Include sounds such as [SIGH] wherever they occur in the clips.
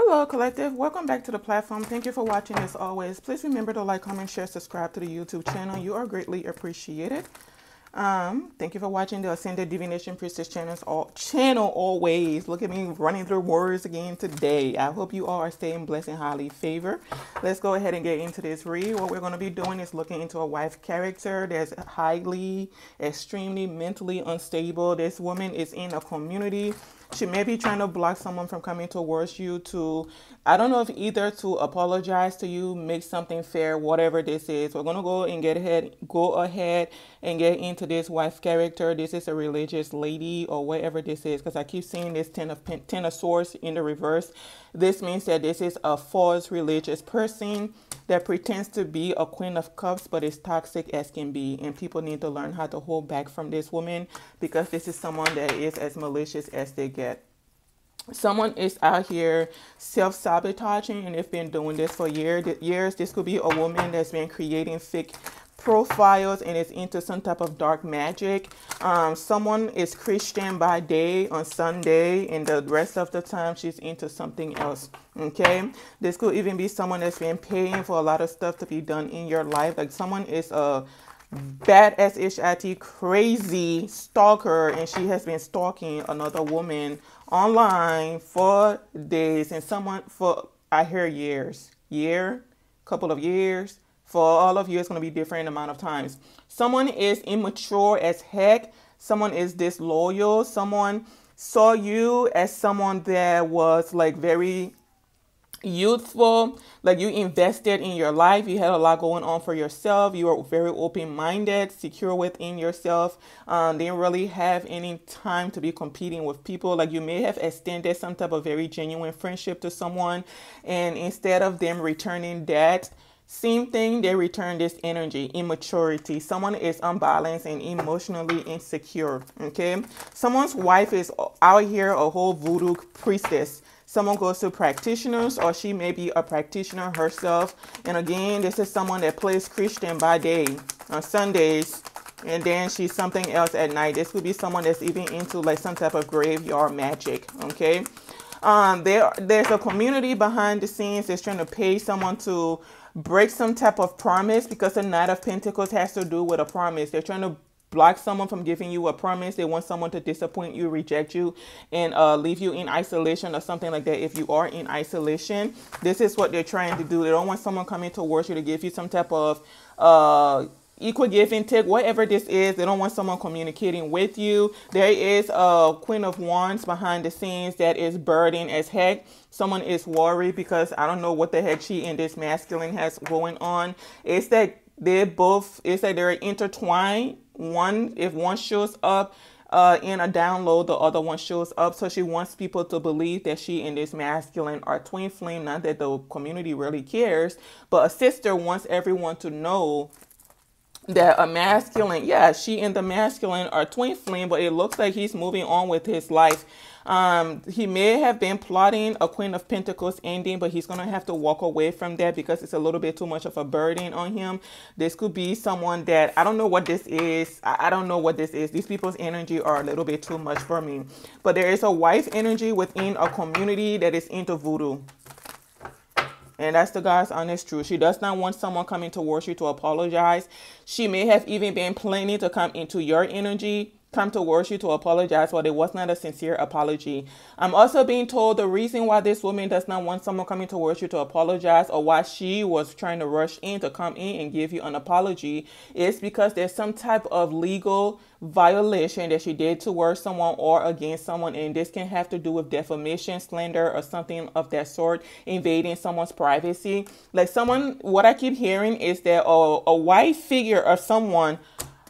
Hello, collective. Welcome back to the platform. Thank you for watching as always. Please remember to like, comment, share, subscribe to the YouTube channel. You are greatly appreciated. Um, thank you for watching the Ascended Divination Priestess channels all channel always. Look at me running through words again today. I hope you all are staying blessed and highly favored. Let's go ahead and get into this read. What we're going to be doing is looking into a wife character that's highly, extremely mentally unstable. This woman is in a community she may be trying to block someone from coming towards you to i don't know if either to apologize to you make something fair whatever this is. We're going to go and get ahead go ahead and get into this wife character. This is a religious lady or whatever this is because i keep seeing this ten of ten of swords in the reverse. This means that this is a false religious person that pretends to be a queen of cups but is toxic as can be. And people need to learn how to hold back from this woman because this is someone that is as malicious as they get someone is out here self-sabotaging and they've been doing this for years years this could be a woman that's been creating fake profiles and is into some type of dark magic. Um, someone is Christian by day on Sunday, and the rest of the time she's into something else. Okay, this could even be someone that's been paying for a lot of stuff to be done in your life. Like someone is a bad ass shit crazy stalker and she has been stalking another woman online for days and someone for I hear years year couple of years for all of you, it's going to be different amount of times. Someone is immature as heck. Someone is disloyal. Someone saw you as someone that was like very youthful like you invested in your life you had a lot going on for yourself you were very open-minded secure within yourself um, didn't really have any time to be competing with people like you may have extended some type of very genuine friendship to someone and instead of them returning that same thing, they return this energy, immaturity. Someone is unbalanced and emotionally insecure. Okay. Someone's wife is out here a whole voodoo priestess. Someone goes to practitioners, or she may be a practitioner herself. And again, this is someone that plays Christian by day on Sundays, and then she's something else at night. This could be someone that's even into like some type of graveyard magic. Okay. Um, there, there's a community behind the scenes that's trying to pay someone to break some type of promise because the Knight of Pentacles has to do with a promise. They're trying to block someone from giving you a promise. They want someone to disappoint you, reject you, and uh, leave you in isolation or something like that. If you are in isolation, this is what they're trying to do. They don't want someone coming towards you to give you some type of uh, equal give and take, whatever this is. They don't want someone communicating with you. There is a Queen of Wands behind the scenes that is burdened as heck. Someone is worried because I don't know what the heck she and this masculine has going on. It's that they're both, it's that they're intertwined. One, if one shows up, uh, in a download, the other one shows up. So she wants people to believe that she and this masculine are twin flame. Not that the community really cares, but a sister wants everyone to know that a masculine, yeah, she and the masculine are twin flame, but it looks like he's moving on with his life. Um, he may have been plotting a Queen of Pentacles ending, but he's going to have to walk away from that because it's a little bit too much of a burden on him. This could be someone that I don't know what this is. I, I don't know what this is. These people's energy are a little bit too much for me. But there is a wife energy within a community that is into voodoo. And that's the God's honest truth. She does not want someone coming towards you to apologize. She may have even been planning to come into your energy come towards you to apologize, but it was not a sincere apology. I'm also being told the reason why this woman does not want someone coming towards you to apologize or why she was trying to rush in to come in and give you an apology is because there's some type of legal violation that she did towards someone or against someone and this can have to do with defamation slander or something of that sort invading someone's privacy like someone what i keep hearing is that a, a white figure of someone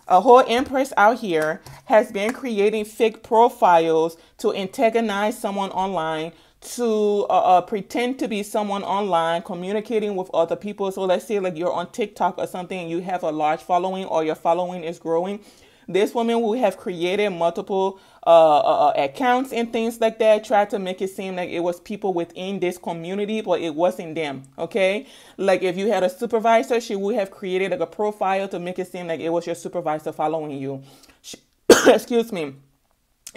a whole empress out here has been creating fake profiles to antagonize someone online to uh, uh, pretend to be someone online communicating with other people. So let's say like you're on tiktok or something and you have a large following or your following is growing. This woman will have created multiple uh, uh, uh, accounts and things like that, tried to make it seem like it was people within this community, but it wasn't them. Okay, like if you had a supervisor, she would have created like a profile to make it seem like it was your supervisor following you. She, [COUGHS] excuse me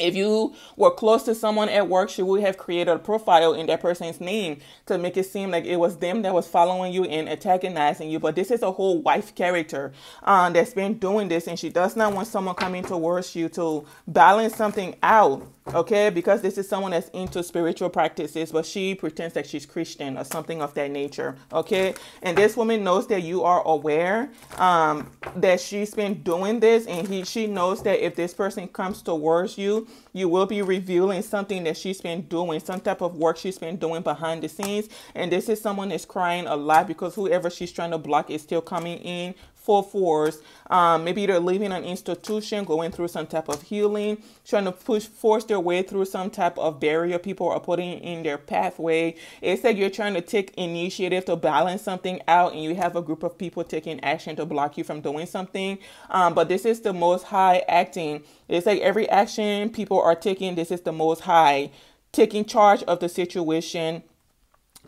if you were close to someone at work, she would have created a profile in that person's name to make it seem like it was them that was following you and antagonizing you. But this is a whole wife character um, that's been doing this, and she does not want someone coming towards you to balance something out okay because this is someone that's into spiritual practices but she pretends that she's christian or something of that nature okay? And this woman knows that you are aware um, that she's been doing this and he she knows that if this person comes towards you you will be revealing something that she's been doing some type of work she's been doing behind the scenes. And this is someone that's crying a lot because whoever she's trying to block is still coming in full force. Um, maybe they're leaving an institution, going through some type of healing, trying to push, force their way through some type of barrier people are putting in their pathway. It's like you're trying to take initiative to balance something out, and you have a group of people taking action to block you from doing something. Um, but this is the most high acting. It's like every action people are taking, this is the most high taking charge of the situation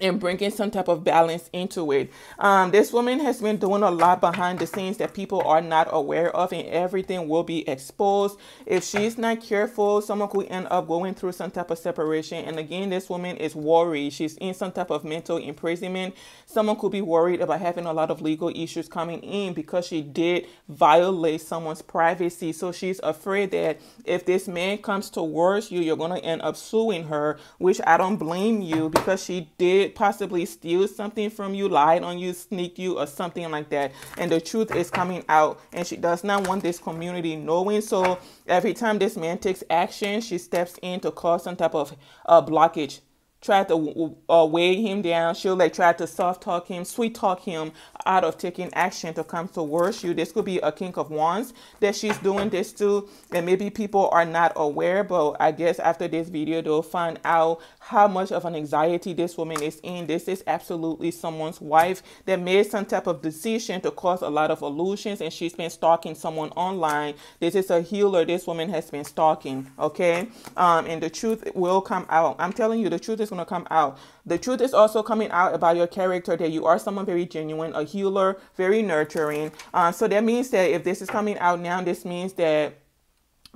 and bringing some type of balance into it. Um, this woman has been doing a lot behind the scenes that people are not aware of, and everything will be exposed. If she's not careful, someone could end up going through some type of separation. And again, this woman is worried. She's in some type of mental imprisonment. Someone could be worried about having a lot of legal issues coming in because she did violate someone's privacy. So she's afraid that if this man comes towards you, you're going to end up suing her, which I don't blame you because she did possibly steal something from you, lied on you, sneak you, or something like that. And the truth is coming out, and she does not want this community knowing. So every time this man takes action, she steps in to cause some type of uh, blockage try to uh, weigh him down. She'll like try to soft talk him, sweet talk him out of taking action to come towards you. This could be a king of wands that she's doing this to, and maybe people are not aware. But I guess after this video, they'll find out how much of an anxiety this woman is in. This is absolutely someone's wife that made some type of decision to cause a lot of illusions, and she's been stalking someone online. This is a healer. This woman has been stalking. Okay, um, and the truth will come out. I'm telling you, the truth is going to come out. The truth is also coming out about your character that you are someone very genuine, a healer, very nurturing. Uh, so that means that if this is coming out now, this means that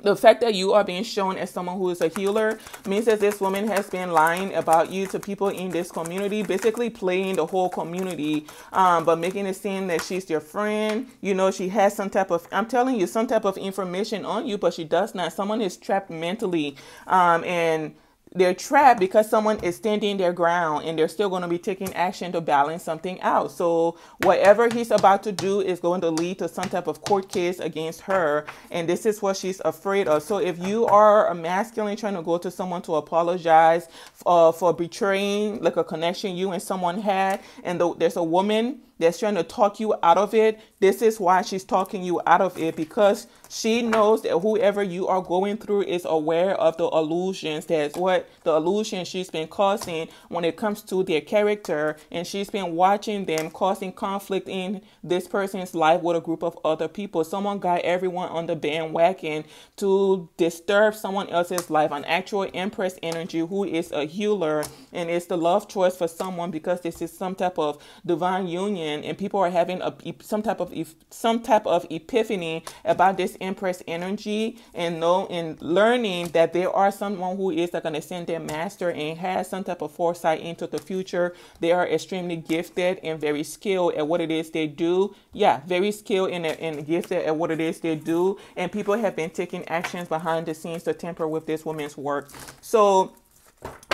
the fact that you are being shown as someone who is a healer means that this woman has been lying about you to people in this community, basically playing the whole community, um, but making it seem that she's your friend. You know, she has some type of, I'm telling you, some type of information on you, but she does not. Someone is trapped mentally, um, and they're trapped because someone is standing their ground and they're still going to be taking action to balance something out. So whatever he's about to do is going to lead to some type of court case against her. And this is what she's afraid of. So if you are a masculine trying to go to someone to apologize uh, for betraying like a connection you and someone had, and the, there's a woman that's trying to talk you out of it, this is why she's talking you out of it because she knows that whoever you are going through is aware of the illusions. That's what the illusion she's been causing when it comes to their character, and she's been watching them causing conflict in this person's life with a group of other people. Someone got everyone on the bandwagon to disturb someone else's life, an actual Empress energy who is a healer. And it's the love choice for someone because this is some type of divine union, and people are having a some type of of some type of epiphany about this empress energy and know and learning that there are someone who is going to send their master and has some type of foresight into the future. They are extremely gifted and very skilled at what it is they do. Yeah very skilled and, and gifted at what it is they do. And people have been taking actions behind the scenes to tamper with this woman's work. So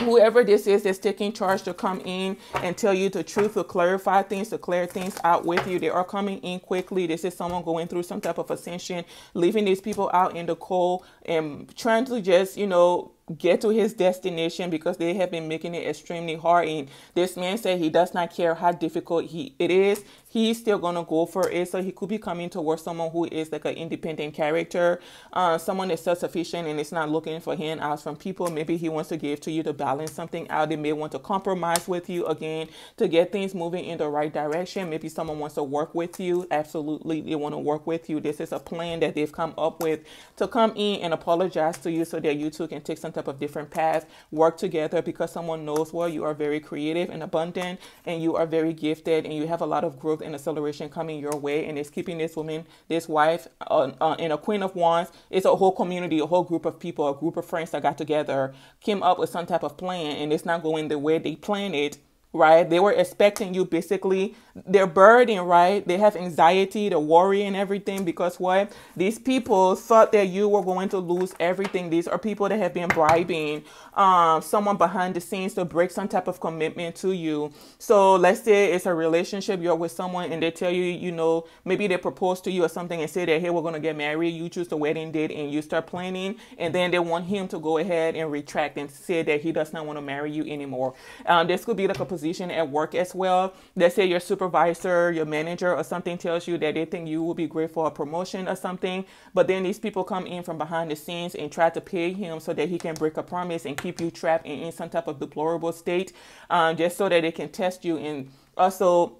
whoever this is that's taking charge to come in and tell you the truth to clarify things to clear things out with you. They are coming in quickly. This is someone going through some type of ascension leaving these people out in the cold and trying to just you know get to his destination because they have been making it extremely hard. And this man said he does not care how difficult he it is he's still gonna go for it. So he could be coming towards someone who is like an independent character uh, someone that's self-sufficient and is not looking for handouts from people. Maybe he wants to give to you to balance something out. They may want to compromise with you again to get things moving in the right direction. Maybe someone wants to work with you. Absolutely they want to work with you. This is a plan that they've come up with to come in and apologize to you so that you two can take some some type of different path, work together because someone knows well you are very creative and abundant and you are very gifted and you have a lot of growth and acceleration coming your way and it's keeping this woman, this wife, uh, uh, and a queen of wands. It's a whole community, a whole group of people, a group of friends that got together, came up with some type of plan and it's not going the way they planned it right? They were expecting you basically, they're burdened, right? They have anxiety, the worry and everything because what? These people thought that you were going to lose everything. These are people that have been bribing um, someone behind the scenes to break some type of commitment to you. So let's say it's a relationship, you're with someone and they tell you, you know, maybe they propose to you or something and say that, hey, we're going to get married. You choose the wedding date and you start planning. And then they want him to go ahead and retract and say that he does not want to marry you anymore. Um, this could be like a position at work as well. Let's say your supervisor, your manager, or something tells you that they think you will be great for a promotion or something, but then these people come in from behind the scenes and try to pay him so that he can break a promise and keep you trapped in, in some type of deplorable state, um, just so that they can test you and also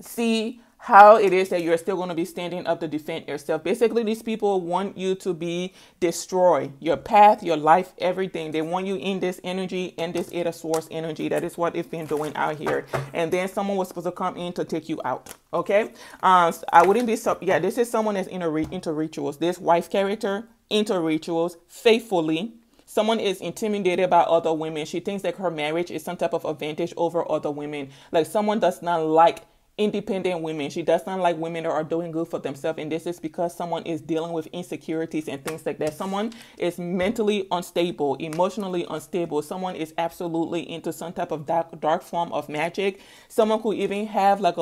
see how it is that you're still going to be standing up to defend yourself. Basically, these people want you to be destroyed. Your path, your life, everything. They want you in this energy and this of Swords energy. That is what it's been doing out here. And then someone was supposed to come in to take you out. Okay. Um, so I wouldn't be so. Yeah, this is someone that's into, into rituals. This wife character into rituals faithfully someone is intimidated by other women she thinks that her marriage is some type of advantage over other women like someone does not like independent women. She does not like women that are doing good for themselves. And this is because someone is dealing with insecurities and things like that. Someone is mentally unstable, emotionally unstable. Someone is absolutely into some type of dark, dark form of magic. Someone could even have like a,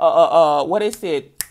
a, a, a what is it?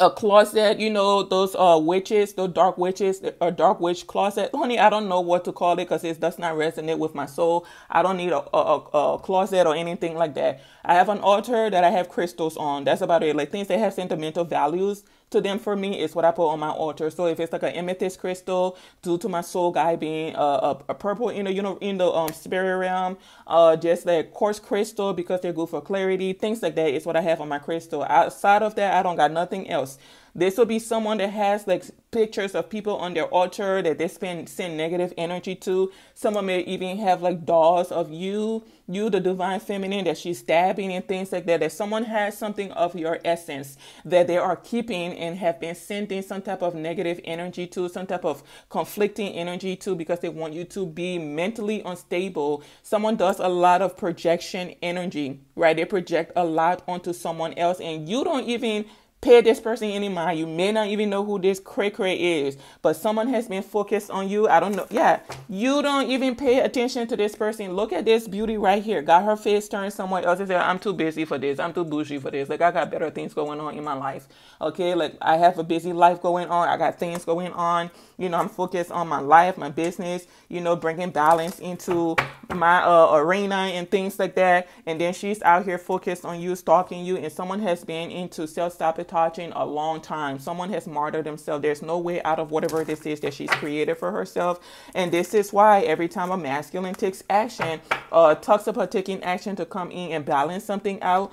A closet, you know, those uh witches, those dark witches, a dark witch closet. Honey, I don't know what to call it because it does not resonate with my soul. I don't need a, a, a, closet or anything like that. I have an altar that I have crystals on. That's about it. Like things that have sentimental values to them for me is what I put on my altar. So if it's like an amethyst crystal, due to my soul guide being a, a, purple in the you know in the um spirit realm, uh just like quartz crystal because they're good for clarity, things like that is what I have on my crystal. Outside of that, I don't got nothing else. This will be someone that has like pictures of people on their altar that they spend send negative energy to. Someone may even have like dolls of you, you the divine feminine that she's stabbing and things like that. That someone has something of your essence that they are keeping and have been sending some type of negative energy to, some type of conflicting energy to because they want you to be mentally unstable. Someone does a lot of projection energy, right? They project a lot onto someone else and you don't even pay this person any mind. You may not even know who this cray cray is, but someone has been focused on you. I don't know. Yeah, you don't even pay attention to this person. Look at this beauty right here. Got her face turned somewhere else. Said, I'm too busy for this. I'm too bougie for this. Like I got better things going on in my life. Okay, like I have a busy life going on. I got things going on. You know, I'm focused on my life, my business. You know, bringing balance into my uh, arena and things like that. And then she's out here focused on you, stalking you, and someone has been into self sabotage a long time. Someone has martyred themselves. There's no way out of whatever this is that she's created for herself. And this is why every time a masculine takes action, uh, talks about taking action to come in and balance something out,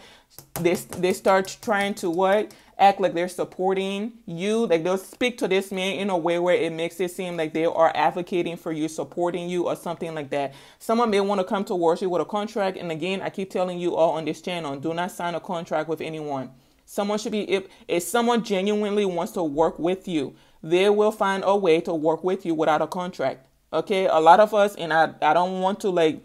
they, they start trying to what? act like they're supporting you. Like they'll speak to this man in a way where it makes it seem like they are advocating for you, supporting you, or something like that. Someone may want to come towards you with a contract. And again, I keep telling you all on this channel do not sign a contract with anyone. Someone should be, if, if someone genuinely wants to work with you, they will find a way to work with you without a contract. Okay. A lot of us, and I, I don't want to like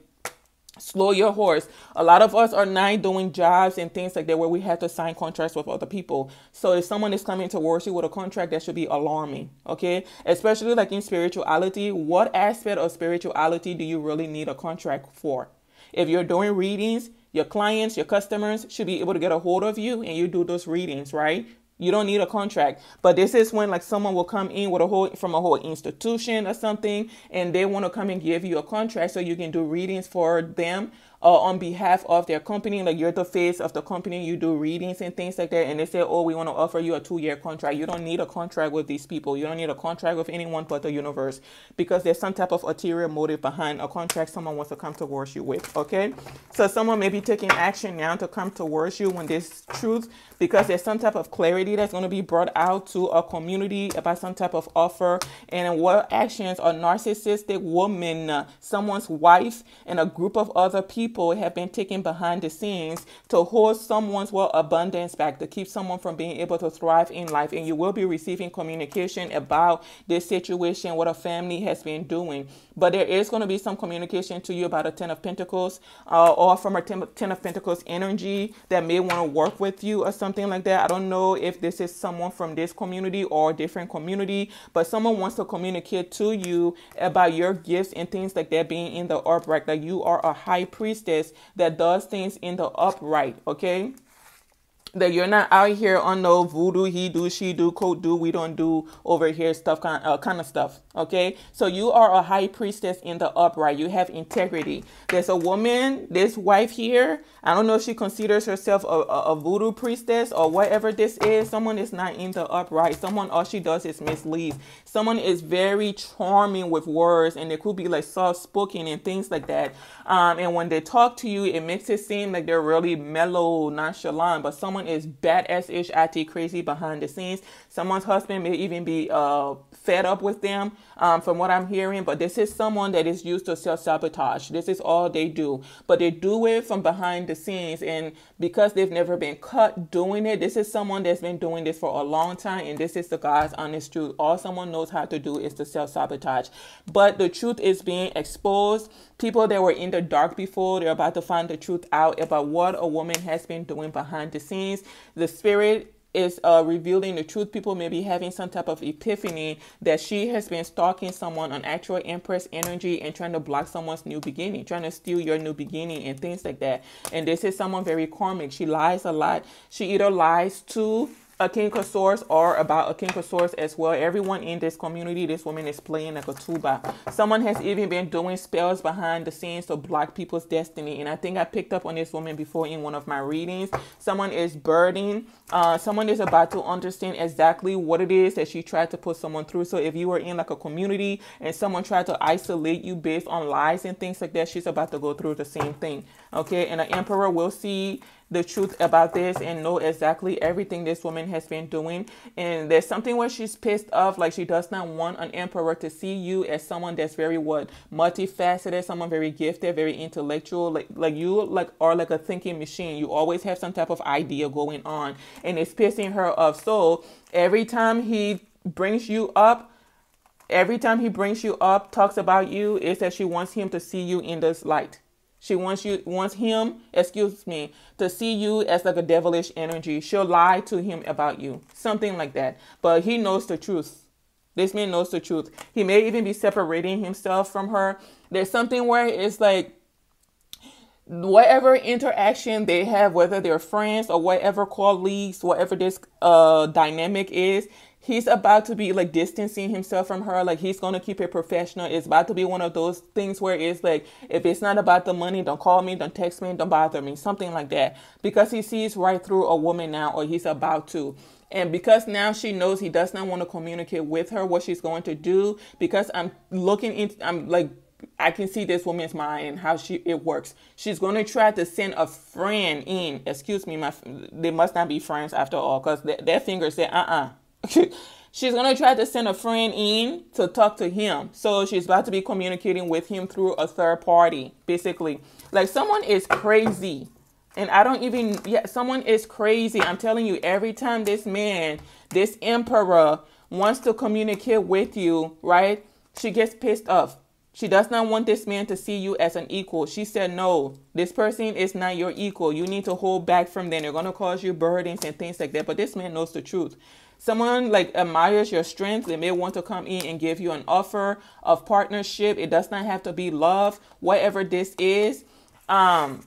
slow your horse. A lot of us are not doing jobs and things like that where we have to sign contracts with other people. So if someone is coming towards you with a contract, that should be alarming. Okay. Especially like in spirituality, what aspect of spirituality do you really need a contract for? If you're doing readings, your clients, your customers should be able to get a hold of you and you do those readings, right? You don't need a contract. But this is when like someone will come in with a whole from a whole institution or something and they want to come and give you a contract so you can do readings for them uh, on behalf of their company. Like you're the face of the company, you do readings and things like that. And they say, oh, we want to offer you a two year contract. You don't need a contract with these people. You don't need a contract with anyone but the universe because there's some type of ulterior motive behind a contract someone wants to come towards you with. Okay. So someone may be taking action now to come towards you when this truth because there's some type of clarity that's going to be brought out to a community about some type of offer and what actions a narcissistic woman, someone's wife, and a group of other people have been taken behind the scenes to hold someone's well abundance back, to keep someone from being able to thrive in life. And you will be receiving communication about this situation, what a family has been doing. But there is going to be some communication to you about a Ten of Pentacles uh, or from a Ten of Pentacles energy that may want to work with you or something like that. I don't know if this is someone from this community or a different community, but someone wants to communicate to you about your gifts and things like that being in the upright. That you are a high priestess that does things in the upright, okay? That you're not out here on no voodoo, he do, she do, code do, we don't do over here stuff kind, uh, kind of stuff. Okay, so you are a high priestess in the upright. You have integrity. There's a woman, this wife here. I don't know if she considers herself a, a, a voodoo priestess or whatever this is. Someone is not in the upright. Someone all she does is mislead. Someone is very charming with words, and it could be like soft spoken and things like that. Um, and when they talk to you, it makes it seem like they're really mellow, nonchalant, but someone someone is badass ish IT crazy behind the scenes. Someone's husband may even be uh, fed up with them, um, from what I'm hearing. But this is someone that is used to self sabotage. This is all they do. But they do it from behind the scenes. And because they've never been cut doing it, this is someone that's been doing this for a long time. And this is the God's honest truth. All someone knows how to do is to self sabotage. But the truth is being exposed. People that were in the dark before, they're about to find the truth out about what a woman has been doing behind the scenes. The spirit is uh, revealing the truth. People may be having some type of epiphany that she has been stalking someone on actual Empress energy and trying to block someone's new beginning, trying to steal your new beginning and things like that. And this is someone very karmic. She lies a lot. She either lies to a king of or about a king as well. Everyone in this community, this woman is playing a tuba. Someone has even been doing spells behind the scenes to block people's destiny. And I think I picked up on this woman before in one of my readings. Someone is burning. Uh, someone is about to understand exactly what it is that she tried to put someone through. So if you were in like a community and someone tried to isolate you based on lies and things like that, she's about to go through the same thing. Okay, and the emperor will see the truth about this and know exactly everything this woman has been doing. And there's something where she's pissed off, like she does not want an emperor to see you as someone that's very what multifaceted, someone very gifted, very intellectual. Like like you like are like a thinking machine. You always have some type of idea going on, and it's pissing her off. So every time he brings you up every time he brings you up, talks about you, is that she wants him to see you in this light. She wants you wants him, excuse me, to see you as like a devilish energy. She'll lie to him about you. Something like that. But he knows the truth. This man knows the truth. He may even be separating himself from her. There's something where it's like whatever interaction they have, whether they're friends or whatever colleagues, whatever this uh dynamic is, he's about to be like distancing himself from her. Like he's gonna keep it professional. It's about to be one of those things where it's like if it's not about the money don't call me don't text me don't bother me something like that. Because he sees right through a woman now or he's about to. And because now she knows he does not want to communicate with her what she's going to do because i'm looking into i'm like I can see this woman's mind and how she it works. She's going to try to send a friend in. Excuse me, my they must not be friends after all, because their, their fingers say, "Uh, uh [LAUGHS] she's going to try to send a friend in to talk to him. So she's about to be communicating with him through a third party, basically. Like someone is crazy. And I don't even, yeah, someone is crazy. I'm telling you, every time this man, this emperor wants to communicate with you, right? She gets pissed off. She does not want this man to see you as an equal. She said, No, this person is not your equal. You need to hold back from them. They're going to cause you burdens and things like that. But this man knows the truth someone like admires your strength they may want to come in and give you an offer of partnership it does not have to be love whatever this is um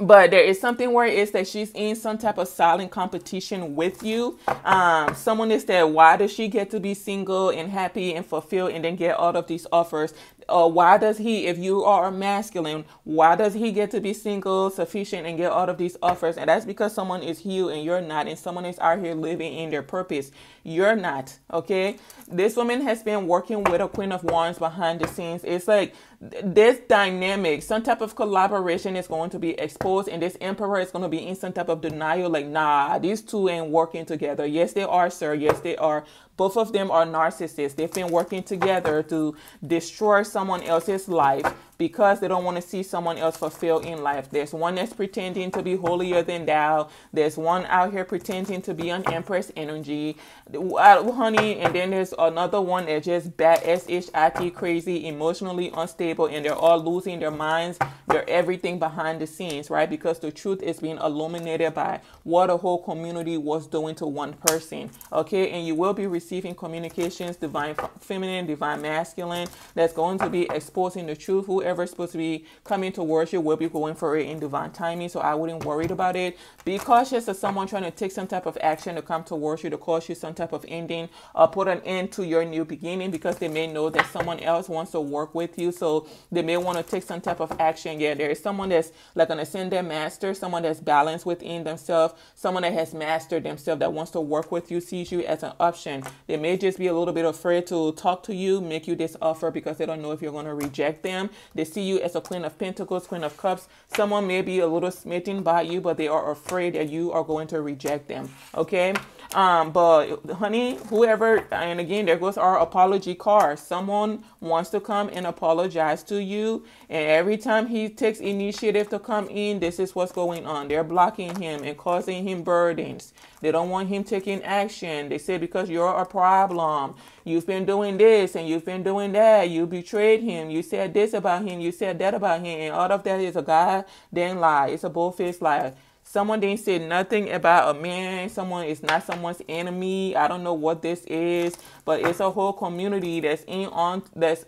but there is something where it is that she's in some type of silent competition with you. Um, someone is that why does she get to be single and happy and fulfilled and then get all of these offers? uh, why does he, if you are masculine, why does he get to be single, sufficient, and get all of these offers? And that's because someone is healed and you're not, and someone is out here living in their purpose. You're not, okay? This woman has been working with a Queen of Wands behind the scenes. It's like this dynamic, some type of collaboration is going to be exposed, and this emperor is going to be in some type of denial like, nah, these two ain't working together. Yes, they are, sir. Yes, they are. Both of them are narcissists. They've been working together to destroy someone else's life because they don't want to see someone else fulfill in life. There's one that's pretending to be holier than thou. There's one out here pretending to be an empress energy, uh, honey. And then there's another one that's just bad, S-H-I-T, crazy, emotionally unstable, and they're all losing their minds. They're everything behind the scenes, right? Because the truth is being illuminated by what a whole community was doing to one person, okay? And you will be receiving communications, divine feminine, divine masculine, that's going to be exposing the truth. Whoever's supposed to be coming to worship will be going for it in divine timing. So I wouldn't worry about it. Be cautious of someone trying to take some type of action to come to worship to cause you some type of ending or put an end to your new beginning because they may know that someone else wants to work with you. So they may want to take some type of action. Yeah, there is someone that's like an ascended master, someone that's balanced within themselves, someone that has mastered themselves that wants to work with you, sees you as an option. They may just be a little bit afraid to talk to you, make you this offer because they don't know if you're going to reject them. They see you as a Queen of Pentacles, Queen of Cups. Someone may be a little smitten by you, but they are afraid that you are going to reject them. Okay. Um, but honey, whoever, and again, there goes our apology card. Someone wants to come and apologize to you, and every time he takes initiative to come in, this is what's going on. They're blocking him and causing him burdens. They don't want him taking action. They say because you're a problem. You've been doing this and you've been doing that. You betrayed him. You said this about him. You said that about him. And all of that is a goddamn lie. It's a bullfish lie. Someone didn't say nothing about a man. Someone is not someone's enemy. I don't know what this is, but it's a whole community that's in on that's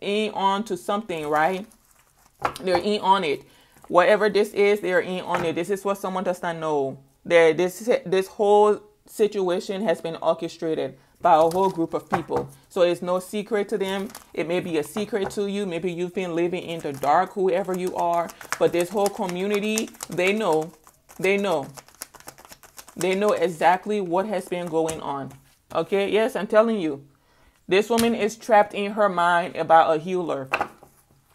in on to something, right? They're in on it. Whatever this is, they're in on it. This is what someone does not know. That this this whole situation has been orchestrated by a whole group of people. So it's no secret to them. It may be a secret to you. Maybe you've been living in the dark, whoever you are. But this whole community, they know they know. They know exactly what has been going on. Okay, yes, I'm telling you. This woman is trapped in her mind about a healer.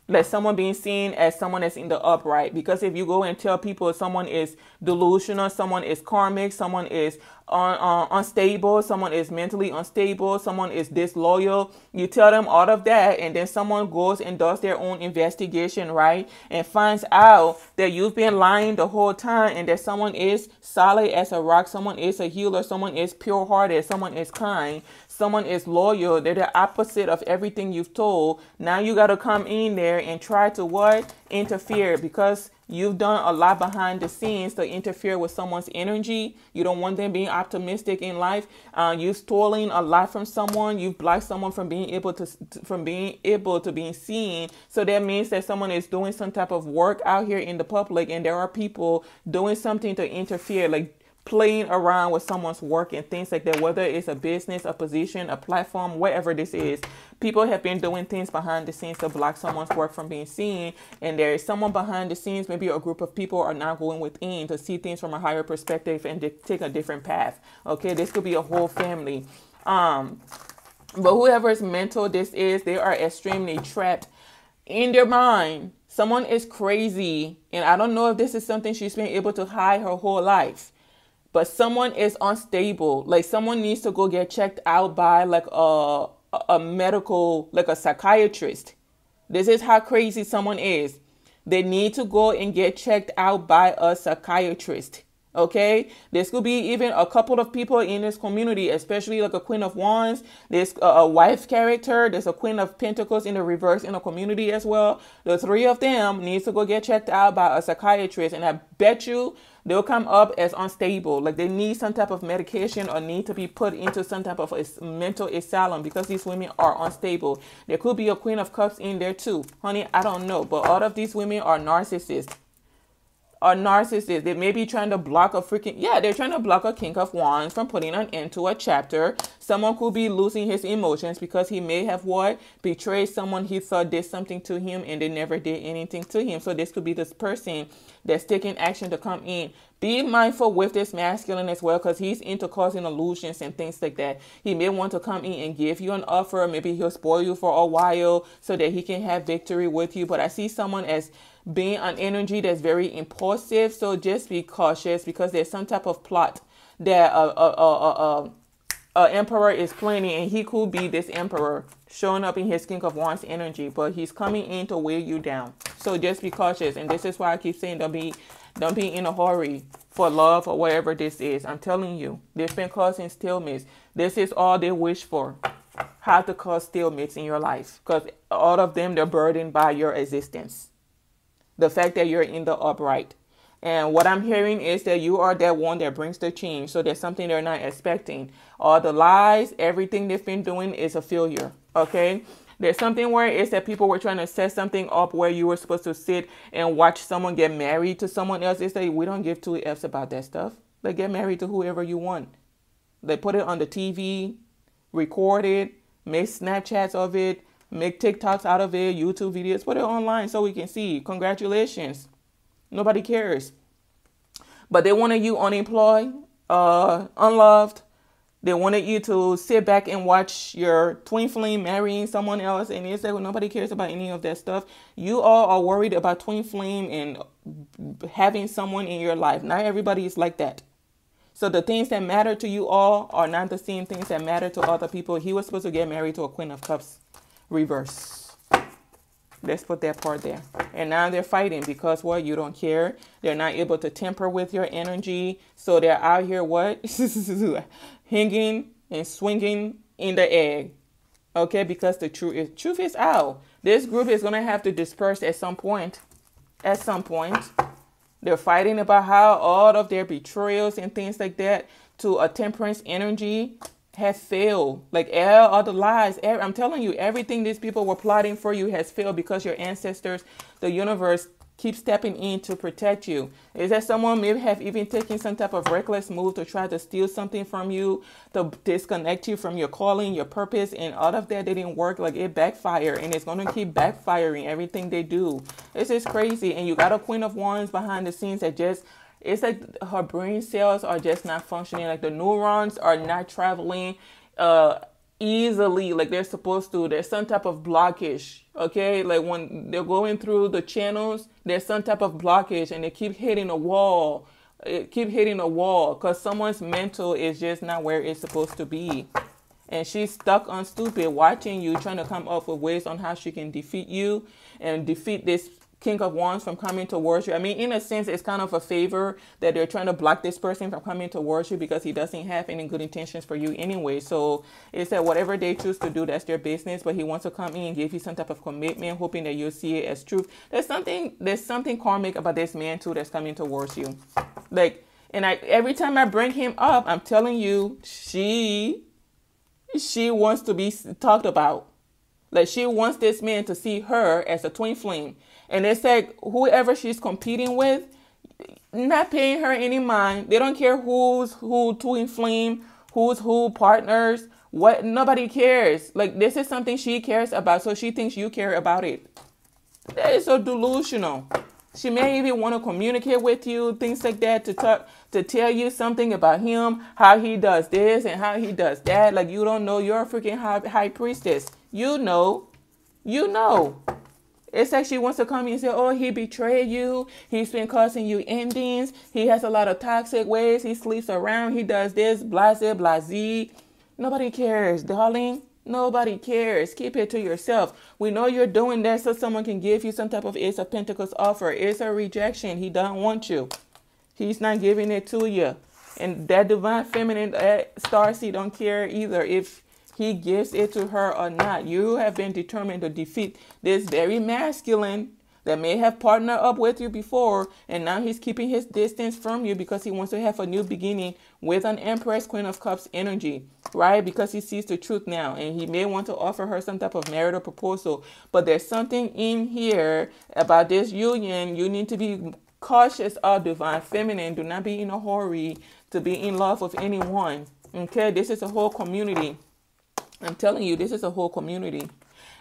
Let someone being seen as someone that's in the upright. Because if you go and tell people someone is delusional, someone is karmic, someone is un, uh, unstable, someone is mentally unstable, someone is disloyal. You tell them all of that, and then someone goes and does their own investigation, right? And finds out that you've been lying the whole time and that someone is solid as a rock, someone is a healer, someone is pure hearted, someone is kind, someone is loyal. They're the opposite of everything you've told. Now you got to come in there and try to what? Interfere because You've done a lot behind the scenes to interfere with someone's energy. You don't want them being optimistic in life. Uh, you've stolen a lot from someone. You've blocked someone from being able to from being able to being seen. So that means that someone is doing some type of work out here in the public, and there are people doing something to interfere, like playing around with someone's work and things like that, whether it's a business, a position, a platform, whatever this is. People have been doing things behind the scenes to block someone's work from being seen. And there is someone behind the scenes, maybe a group of people are now going within to see things from a higher perspective and take a different path. Okay, this could be a whole family. Um, but whoever's mental this is, they are extremely trapped in their mind. Someone is crazy, and I don't know if this is something she's been able to hide her whole life but someone is unstable. Like someone needs to go get checked out by like a a medical like a psychiatrist. This is how crazy someone is. They need to go and get checked out by a psychiatrist okay? This could be even a couple of people in this community especially like a queen of wands. There's a, wife character. There's a queen of pentacles in the reverse in the community as well. The three of them needs to go get checked out by a psychiatrist and i bet you they'll come up as unstable. Like they need some type of medication or need to be put into some type of a mental asylum because these women are unstable. There could be a queen of cups in there too. Honey i don't know but all of these women are narcissists a narcissist. They may be trying to block a freaking yeah, they're trying to block a king of wands from putting an end to a chapter. Someone could be losing his emotions because he may have what betrayed someone he thought did something to him and they never did anything to him. So this could be this person that's taking action to come in. Be mindful with this masculine as well because he's into causing illusions and things like that. He may want to come in and give you an offer. Maybe he'll spoil you for a while so that he can have victory with you. But I see someone as being an energy that's very impulsive. So just be cautious because there's some type of plot that a, emperor is planning, and he could be this emperor showing up in his King of Wands energy, but he's coming in to weigh you down. So just be cautious, and this is why I keep saying don't be don't be in a hurry for love or whatever this is. I'm telling you, they've been causing stalemates. This is all they wish for. How to cause stalemates in your life, because all of them they're burdened by your existence the fact that you're in the upright. And what I'm hearing is that you are that one that brings the change. So there's something they're not expecting. All the lies, everything they've been doing is a failure. Okay? There's something where it's that people were trying to set something up where you were supposed to sit and watch someone get married to someone else. It's like we don't give two F's about that stuff. Like get married to whoever you want. They put it on the TV, record it, make Snapchats of it, make TikToks out of it, YouTube videos, put it online so we can see. Congratulations. Nobody cares. But they wanted you unemployed, uh, unloved. They wanted you to sit back and watch your twin flame marrying someone else, and they said, well, nobody cares about any of that stuff. You all are worried about twin flame and having someone in your life. Not everybody is like that. So the things that matter to you all are not the same things that matter to other people. He was supposed to get married to a queen of cups reverse. Let's put that part there. And now they're fighting because what? You don't care. They're not able to temper with your energy. So they're out here what? [LAUGHS] Hanging and swinging in the egg. Okay, because the truth is truth is out. This group is gonna have to disperse at some point. At some point. They're fighting about how all of their betrayals and things like that to a temperance energy have failed. Like all other lies, I'm telling you, everything these people were plotting for you has failed because your ancestors, the universe, keep stepping in to protect you. Is that someone may have even taken some type of reckless move to try to steal something from you, to disconnect you from your calling, your purpose, and all of that didn't work. Like it backfired, and it's gonna keep backfiring everything they do. This is crazy, and you got a Queen of Wands behind the scenes that just it's like her brain cells are just not functioning. Like the neurons are not traveling uh easily. Like they're supposed to. There's some type of blockage okay? Like when they're going through the channels there's some type of blockage and they keep hitting a wall. It keep hitting a wall because someone's mental is just not where it's supposed to be. And she's stuck on stupid watching you trying to come up with ways on how she can defeat you and defeat this King of Wands from coming towards you. I mean, in a sense, it's kind of a favor that they're trying to block this person from coming towards you because he doesn't have any good intentions for you anyway. So it's that whatever they choose to do, that's their business. But he wants to come in and give you some type of commitment, hoping that you'll see it as truth. There's something, there's something karmic about this man too that's coming towards you. Like, and I every time I bring him up, I'm telling you, she, she wants to be talked about. Like she wants this man to see her as a twin flame and they said whoever she's competing with, not paying her any mind. They don't care who's who twin flame, who's who partners, what nobody cares. Like this is something she cares about, so she thinks you care about it. That is so delusional. She may even want to communicate with you, things like that, to talk to tell you something about him, how he does this and how he does that. Like you don't know you're a freaking high, high priestess. You know. You know. It's like she wants to come and say, Oh, he betrayed you. He's been causing you endings. He has a lot of toxic ways. He sleeps around. He does this, blase, blase. Nobody cares, darling. Nobody cares. Keep it to yourself. We know you're doing that so someone can give you some type of Ace of Pentacles offer. It's a rejection. He doesn't want you. He's not giving it to you. And that divine feminine uh, star seed don't care either if he gives it to her or not. You have been determined to defeat this very masculine that may have partnered up with you before, and now he's keeping his distance from you because he wants to have a new beginning with an Empress Queen of Cups energy, right? Because he sees the truth now, and he may want to offer her some type of marital proposal. But there's something in here about this union you need to be cautious of divine feminine. Do not be in a hurry to be in love with anyone. Okay, this is a whole community. I'm telling you, this is a whole community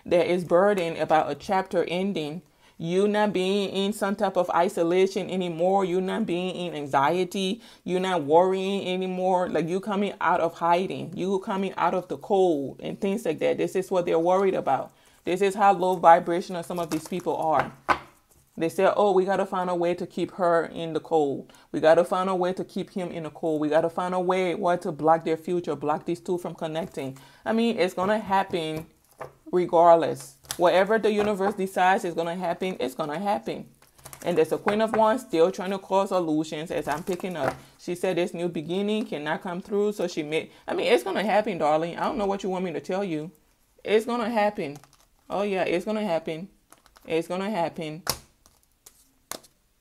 that is burdened about a chapter ending. You not being in some type of isolation anymore. You not being in anxiety. You're not worrying anymore. Like you coming out of hiding. You coming out of the cold and things like that. This is what they're worried about. This is how low vibrational some of these people are. They say, oh, we got to find a way to keep her in the cold. We got to find a way to keep him in the cold. We got to find a way what to block their future, block these two from connecting. I mean, it's going to happen regardless. Whatever the universe decides is going to happen, it's going to happen. And there's a Queen of Wands still trying to cause illusions as I'm picking up. She said this new beginning cannot come through, so she made. I mean, it's going to happen, darling. I don't know what you want me to tell you. It's going to happen. Oh, yeah, it's going to happen. It's going to happen.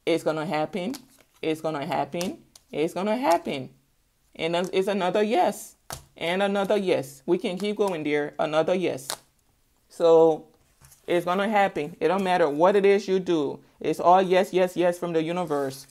It's gonna happen. It's gonna happen. It's gonna happen. And it's another yes. And another yes. We can keep going there. Another yes. So it's gonna happen. It don't matter what it is you do. It's all yes, yes, yes from the universe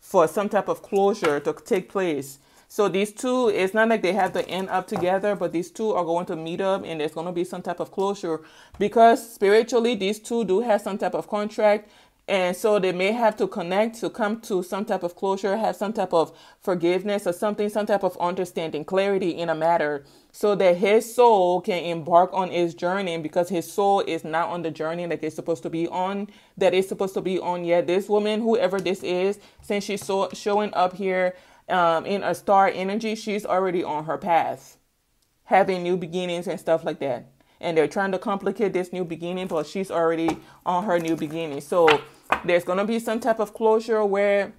for some type of closure to take place. So these two, it's not like they have to end up together, but these two are going to meet up and there's going to be some type of closure because spiritually, these two do have some type of contract and so they may have to connect to come to some type of closure, have some type of forgiveness or something, some type of understanding, clarity in a matter, so that his soul can embark on his journey because his soul is not on the journey that it's supposed to be on, that it's supposed to be on yet. This woman, whoever this is, since she's so, showing up here um, in a star energy, she's already on her path, having new beginnings and stuff like that. And they're trying to complicate this new beginning, but she's already on her new beginning. So there's going to be some type of closure where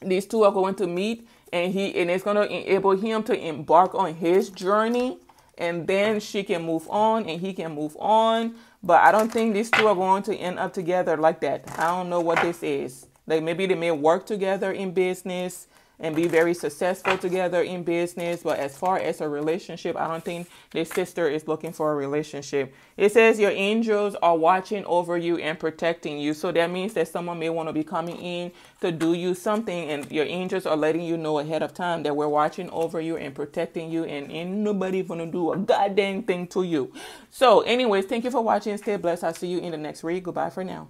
these two are going to meet and he and it's going to enable him to embark on his journey and then she can move on and he can move on. But i don't think these two are going to end up together like that. I don't know what this is. Like maybe they may work together in business and be very successful together in business. But as far as a relationship, I don't think this sister is looking for a relationship. It says your angels are watching over you and protecting you. So that means that someone may want to be coming in to do you something, and your angels are letting you know ahead of time that we're watching over you and protecting you, and ain't nobody gonna do a goddamn thing to you. So, anyways, thank you for watching. Stay blessed. I'll see you in the next read. Goodbye for now.